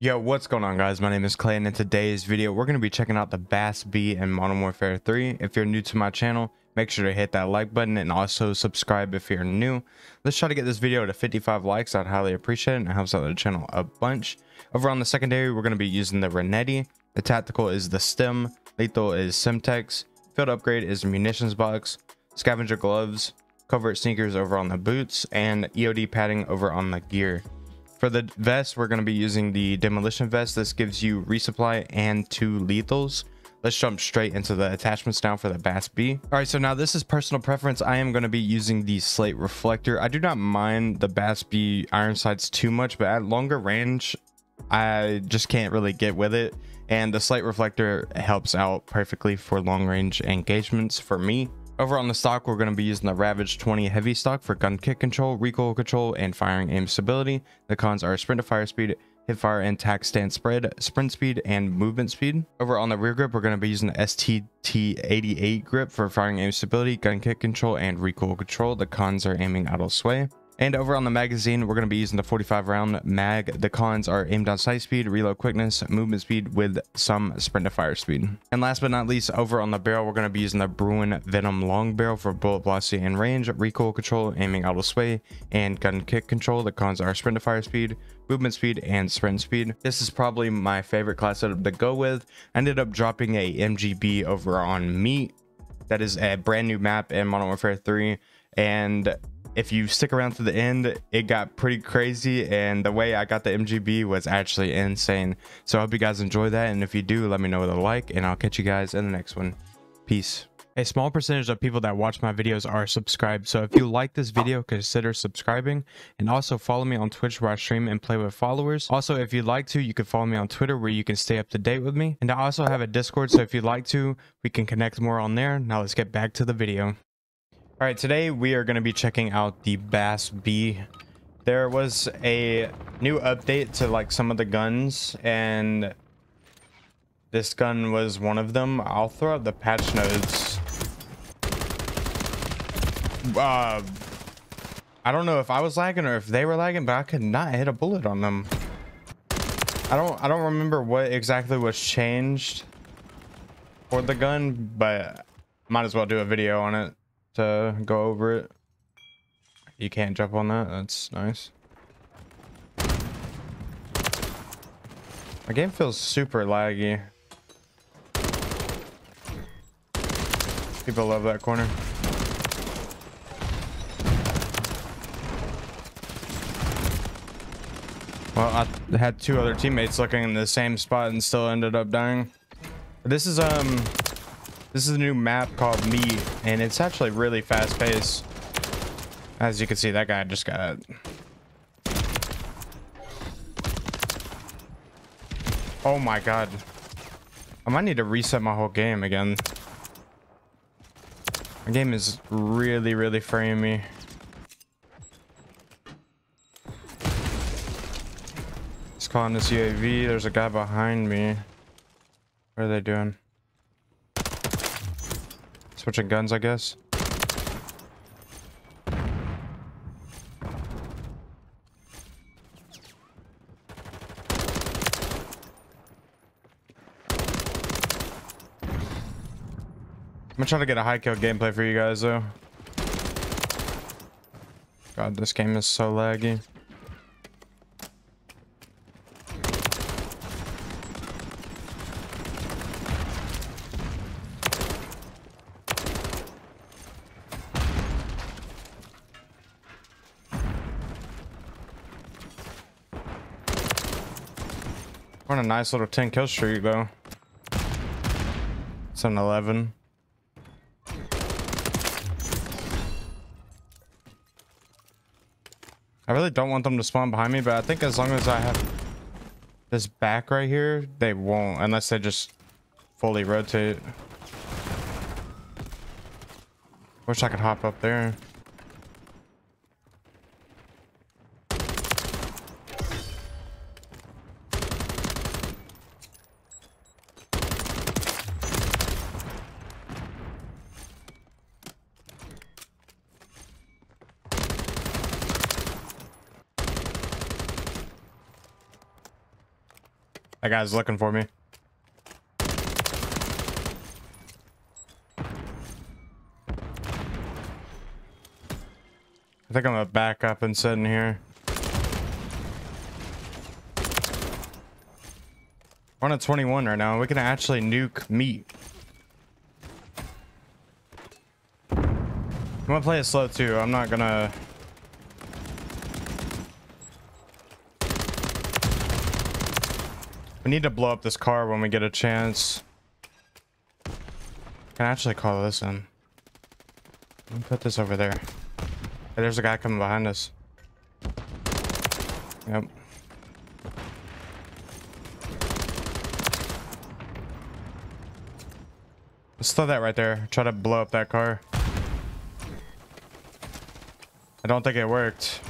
Yo, what's going on guys? My name is Klay and in today's video, we're going to be checking out the BAS-B in Modern Warfare 3. If you're new to my channel, make sure to hit that like button and also subscribe if you're new. Let's try to get this video to 55 likes. I'd highly appreciate it and it helps out the channel a bunch. Over on the secondary, we're going to be using the Renetti. The tactical is the Stim. Lethal is Semtex. Field upgrade is munitions box. Scavenger gloves. Covert sneakers over on the boots. And EOD padding over on the gear. For the vest, we're going to be using the demolition vest. This gives you resupply and two lethals. Let's jump straight into the attachments now for the BAS-B. All right, so now this is personal preference. I am going to be using the slate reflector. I do not mind the BAS-B iron sights too much, but at longer range, I just can't really get with it. And the slate reflector helps out perfectly for long range engagements for me. Over on the stock, we're going to be using the Ravage 20 heavy stock for gun kick control, recoil control, and firing aim stability. The cons are sprint to fire speed, hip fire and tac stance spread, sprint speed, and movement speed. Over on the rear grip, we're going to be using the STT88 grip for firing aim stability, gun kick control, and recoil control. The cons are aiming out of sway. And over on the magazine, we're going to be using the 45 round mag. The cons are aim down sight speed, reload quickness, movement speed with some sprint to fire speed. And last but not least, over on the barrel, we're going to be using the Bruen Venom long barrel for bullet velocity and range, recoil control, aiming out of sway, and gun kick control. The cons are sprint to fire speed, movement speed, and sprint speed. This is probably my favorite class setup to go with. I ended up dropping a MGB over on Meat. That is a brand new map in Modern Warfare 3. And if you stick around to the end, it got pretty crazy. And the way I got the MGB was actually insane. So I hope you guys enjoy that. And if you do, let me know with a like. And I'll catch you guys in the next one. Peace. A small percentage of people that watch my videos are subscribed, so if you like this video, consider subscribing, and also follow me on Twitch where I stream and play with followers. Also, if you'd like to, you can follow me on Twitter where you can stay up to date with me, and I also have a Discord, so if you'd like to, we can connect more on there. Now let's get back to the video. All right, today we are going to be checking out the BAS-B. There was a new update to like some of the guns, and this gun was one of them. I'll throw out the patch notes. Uh, I don't know if I was lagging or if they were lagging, but I could not hit a bullet on them. I don't I don't remember what exactly was changed for the gun, but might as well do a video on it to go over it. You can't jump on that. That's nice. My game feels super laggy. People love that corner. Well, I had two other teammates looking in the same spot and still ended up dying. This is, um, this is a new map called Me, and it's actually really fast paced. As you can see, that guy just got... Oh my god. I might need to reset my whole game again. My game is really, really framing me. Calling this UAV. There's a guy behind me. What are they doing? Switching guns, I guess. I'm gonna try to get a high kill gameplay for you guys though. God, this game is so laggy. We're on a nice little 10 kill streak though. It's an 11. I really don't want them to spawn behind me, but I think as long as I have this back right here, they won't, unless they just fully rotate. Wish I could hop up there. That guy's looking for me. I think I'm gonna back up and sit in here. We're on a 21 right now. We can actually nuke meat. I'm gonna play it slow too. I'm not gonna... We need to blow up this car when we get a chance. Can I actually call this in? Let me put this over there. Hey, there's a guy coming behind us. Yep. Let's throw that right there. Try to blow up that car. I don't think it worked.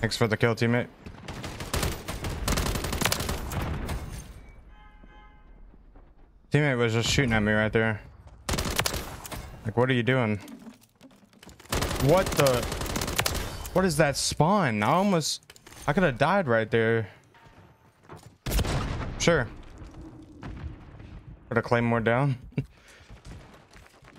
Thanks for the kill, teammate. Teammate was just shooting at me right there. Like, what are you doing? What the? What is that spawn? I almost... I could have died right there. Sure. Put a claymore down. we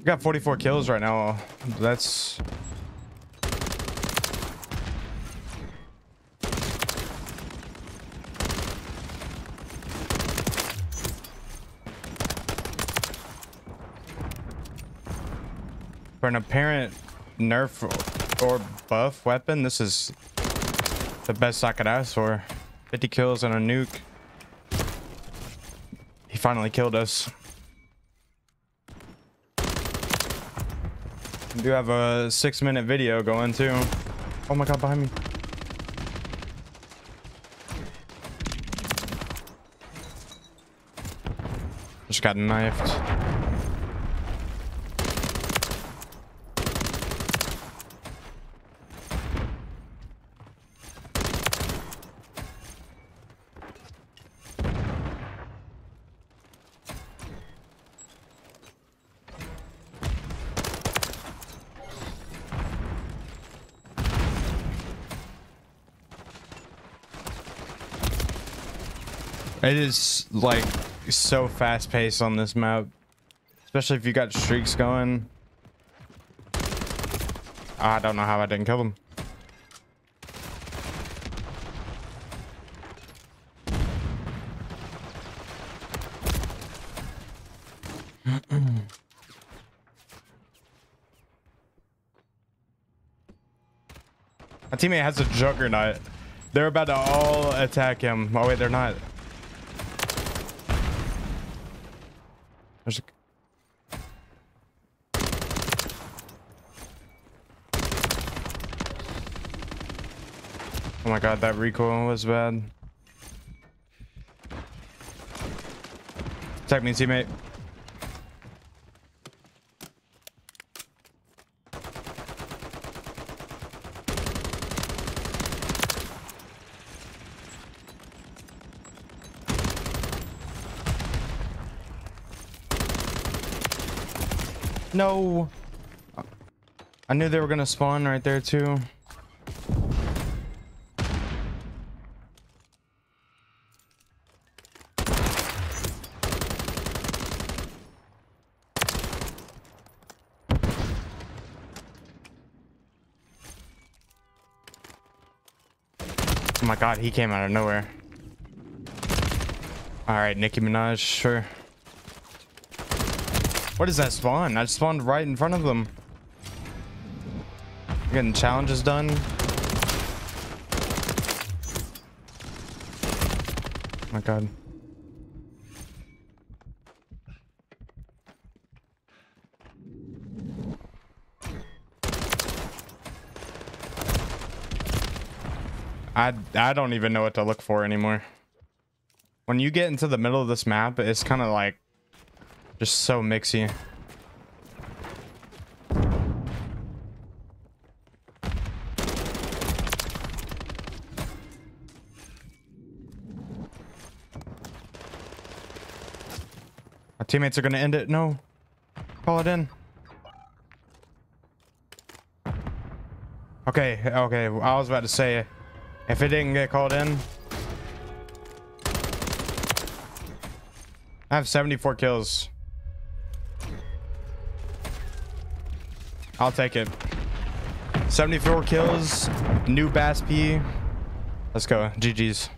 got 44 kills right now. That's... For an apparent nerf or buff weapon, this is the best I could ask for. 50 kills and a nuke. He finally killed us. We do have a six minute video going too. Oh my god, behind me. Just got knifed. It is like so fast paced on this map. Especially if you got streaks going. I don't know how I didn't kill them. My teammate has a juggernaut. They're about to all attack him. Oh wait, they're not. There's a... Oh my god, that recoil was bad. Attack me, teammate. No. I knew they were going to spawn right there too. Oh my god, he came out of nowhere. Alright, Nicki Minaj, sure. What is that spawn? I spawned right in front of them. Getting challenges done. Oh my god. I, I don't even know what to look for anymore. When you get into the middle of this map, it's kind of like just so mixy. Our teammates are gonna end it. No. Call it in. Okay, okay. I was about to say If it didn't get called in. I have 74 kills. I'll take it. 74 kills. New BAS-B. Let's go. GG's.